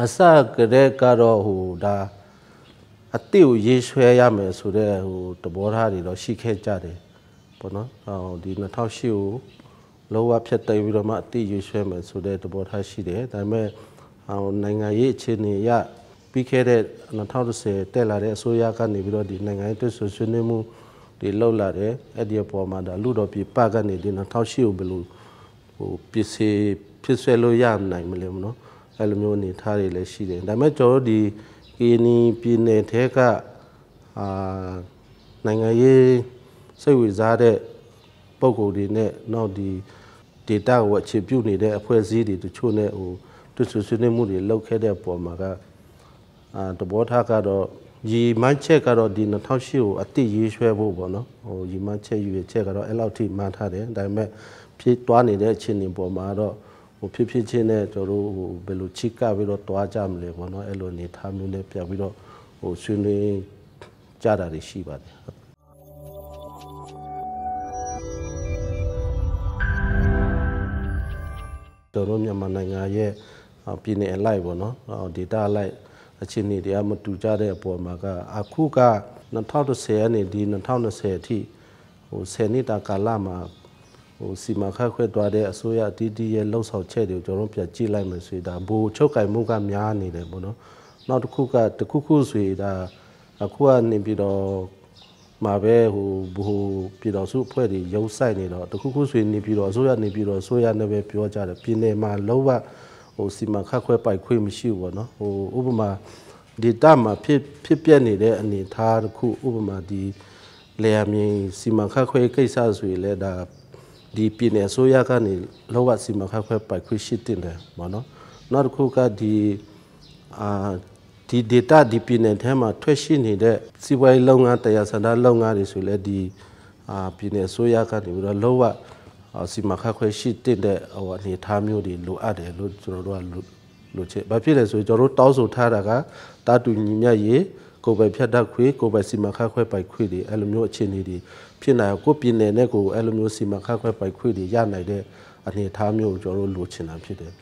အစကတည်းကတော့ဟိုဒါအတိကိုရေးဆွဲရမယ်ဆိုတော့ဟိုတဘောထားတွေတော့ရှိခဲ့ကြတယ်ပေါ့နော်ဟိုဒီ2008ကိုလောကဖြတ်သိမ်းပြီးတော့မှအတိရေးဆွဲမယ်ဆိုတဲ့တဘောထားရှိတယ်ဒါပေမဲ့ဟိုနိုင်ငံရေးအခြေအနေရပြီးခဲ့တဲ့2010တက်လာတဲ့အစိုးရကနေပြီးတော့ဒီနိုင်ငံရေးတွဲဆွဆွေးနွေးမှုတွေလောက်လာတယ်အဲ့ဒီအပေါ်မှာဒါလူတော်ပြပကနေဒီ2008ကိုဘယ်လိုဟိုပစ္စည်းဖြစ်ဆွဲလို့ရနိုင်မလဲမနော် အဲ့လိုမျိုးအနေထားတွေလည်းရှိတယ်ဒါပေမဲ့ကျွန်တော်တို့ဒီကီနီပြည်နယ်ထဲကအာနိုင်ငံရေးစိတ်ဝင်စားတဲ့ပုံကိုယ်တွေနဲ့နောက်ဒီ data ကိုအခြေပြုနေတဲ့အဖွဲ့အစည်းတွေတချို့နဲ့ဟိုတွဆွဆွေးနွေးမှုတွေလုပ်ခဲ့တဲ့အပေါ်မှာကအာတဘောထားကတော့ရီမန်းချက်ကတော့ဒီ2008ကိုအတိရေးဆွဲဖို့ပေါ့နော်ဟိုရီမန်းချက်ယူရချက်ကတော့အဲ့လောက်ထိမှန်းထားတယ်ဒါပေမဲ့ဖြစ်သွားနေတဲ့အခြေအနေပေါ်မှာတော့ ဟိုဖြစ်ဖြစ်ချင်းနဲ့တို့ဟိုဘယ်လိုချိကပြီးတော့တွားကြမလဲပေါ့နော်အဲ့လိုအနေထားမျိုးနဲ့ပြန်ပြီးတော့ဟိုဆွေးနွေးကြတာတွေရှိပါတယ်ကျွန်တော်မြန်မာနိုင်ငံရဲ့ပြည်နယ်အလိုက်ပေါ့နော်ဒေတာအလိုက်အခြေအနေတွေကမတူကြတဲ့အပေါ်မှာကအခုက2010ကနေဒီ2020အထိဟို10နှစ်တာကာလမှာ ဟိုစီမံခန့်ခွဲသွားတဲ့အစိုးရအတီးတီးရဲ့လှုပ်ဆောင်ချက်တွေကိုကျွန်တော်ပြန်ကြည့်လိုက်မယ်ဆိုရင်ဒါဘူချုပ်ကင်မှုကများနေတယ်ပေါ့နော်နောက်တစ်ခုကတစ်ခုခုဆိုရင်ဒါအခုကနေပြီးတော့မှာပဲဟိုဘိုးပြည်တော်စုအဖွဲ့တွေရုံးဆိုင်နေတော့တခုခုဆိုရင်နေပြီးတော့အစိုးရနေပြီးတော့အစိုးရနဲ့ပဲပြောကြတယ်ပြည်နယ်မှာလုံးဝဟိုစီမံခန့်ခွဲပိုက်ခွင့်မရှိဘူးပေါ့နော်ဟိုဥပမာဒေတာမှာဖြစ်ဖြစ်ပြနေတဲ့အနေအထားတစ်ခုဥပမာဒီလေယာမြေစီမံခန့်ခွဲကိစ္စဆိုရင်လည်းဒါ ဒီပြည်နယ်အစိုးရကနေလောကစီမံခန့်ခွဲပိုက်ခွင့်ရှိတင်တယ်ပေါ့နော်နောက်တစ်ခုကဒီအာဒီ data ဒီပြည်နယ်ထဲမှာထွက်ရှိနေတဲ့စီးပွားရေးလုပ်ငန်းတရားစံတာလုပ်ငန်းတွေဆိုလည်းဒီအာပြည်နယ်အစိုးရကနေပြီးတော့လောကစီမံခန့်ခွဲရှိတဲ့ဟိုအနေထားမျိုးတွေလိုအပ်တယ်လို့ကျွန်တော်တို့ကလိုချင်ဘာဖြစ်လဲဆိုရင်ကျွန်တော်တို့တောင်းဆိုထားတာကတာတူညီမြတ်ရေး ကိုယ်ပိုင်ဖြတ်တတ်ခွေကိုယ်ပိုင်စီမံခန့်ခွဲပိုင်ခွေတွေအဲ့လိုမျိုးအခြေအနေတွေဖြစ်နိုင်ကိုပြည်နယ်နဲ့ကိုအဲ့လိုမျိုးစီမံခန့်ခွဲပိုင်ခွေတွေရနိုင်တဲ့အနေအထားမျိုးကိုကျွန်တော်တို့လိုချင်တာဖြစ်တယ်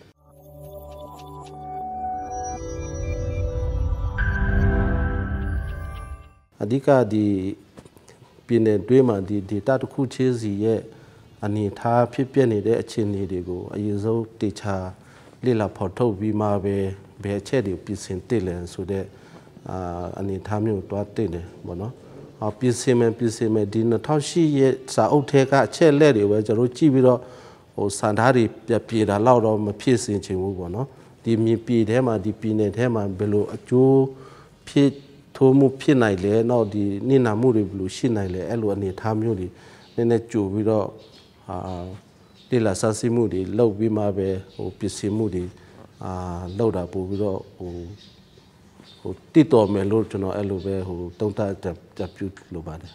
အဓိကဒီပြည်နယ်တွင်းမှာဒီ data တစ်ခုချင်းစီရဲ့အနေထားဖြစ်ပျက်နေတဲ့အခြေအနေတွေကိုအရင်ဆုံးတေချာလေ့လာဖော်ထုတ်ပြီးမှပဲဘယ်အချက်တွေပြင်ဆင်တည်လဲဆိုတော့ အာအနေထားမျိုးတွားတည်တယ်ပေါ့နော်။အော်ပြင်ဆင်မယ်ပြင်ဆင်မယ်ဒီ2008ရဲ့စာအုပ်ထဲကအချက်လက်တွေပဲကျွန်တော်ကြည့်ပြီးတော့ဟိုစံသားတွေပြပြေတာလောက်တော့မဖြစ်စင်ချင်ဘူးပေါ့နော်။ဒီမြေပြည်ထဲမှာဒီပြည်နယ်ထဲမှာဘယ်လိုအကျိုးဖြစ်ထိုးမှုဖြစ်နိုင်လဲတော့ဒီနိနာမှုတွေဘယ်လိုရှိနိုင်လဲအဲ့လိုအနေထားမျိုးတွေနည်းနည်းကြိုပြီးတော့အာတိလာဆဆမှုတွေလောက်ပြီးမှပဲဟိုပစ္စည်းမှုတွေအာလောက်တာပို့ပြီးတော့ဟို ဟိုတိတော်မယ်လို့ကျွန်တော်အဲ့လိုပဲဟိုတုံးတတက်ပြပြုလိုပါတယ်